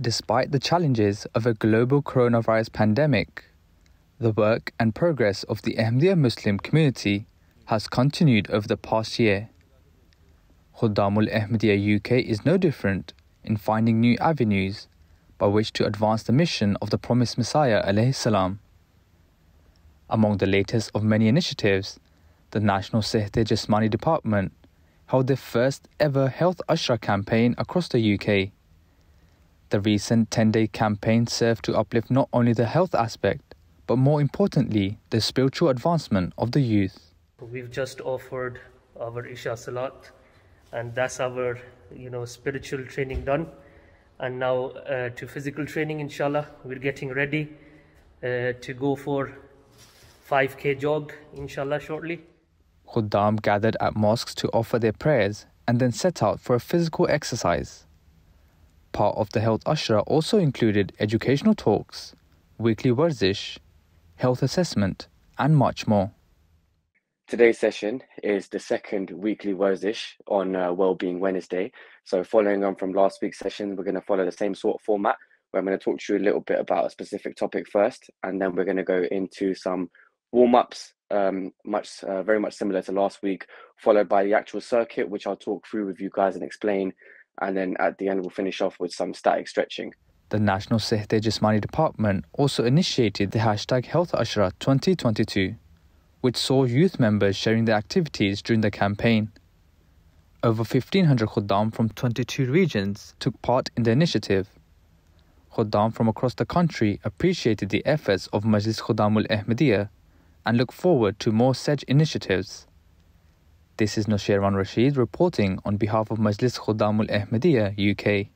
Despite the challenges of a global coronavirus pandemic, the work and progress of the Ahmadiyya Muslim community has continued over the past year. Khuddamul Ahmadiyya UK is no different in finding new avenues by which to advance the mission of the promised Messiah salam. Among the latest of many initiatives, the National Sehat Jismani Department held their first ever Health Ashra campaign across the UK. The recent 10 day campaign served to uplift not only the health aspect, but more importantly, the spiritual advancement of the youth. We've just offered our Isha Salat, and that's our you know spiritual training done. And now uh, to physical training, inshallah, we're getting ready uh, to go for 5k jog, inshallah, shortly. Khuddam gathered at mosques to offer their prayers and then set out for a physical exercise. Part of the Health Ashra also included educational talks, weekly warzish, health assessment, and much more. Today's session is the second weekly warzish on uh, Wellbeing Wednesday. So, following on from last week's session, we're going to follow the same sort of format where I'm going to talk to you a little bit about a specific topic first, and then we're going to go into some warm ups, um, much uh, very much similar to last week, followed by the actual circuit, which I'll talk through with you guys and explain. And then at the end, we'll finish off with some static stretching. The National Sehat Jismani Department also initiated the hashtag Health Ashra 2022, which saw youth members sharing their activities during the campaign. Over 1,500 Khuddam from 22 regions took part in the initiative. Khuddam from across the country appreciated the efforts of Majlis Khuddamul Ahmadiyya and look forward to more such initiatives. This is Nosherwan Rashid reporting on behalf of Majlis Khuddamul Ahmadiyya UK.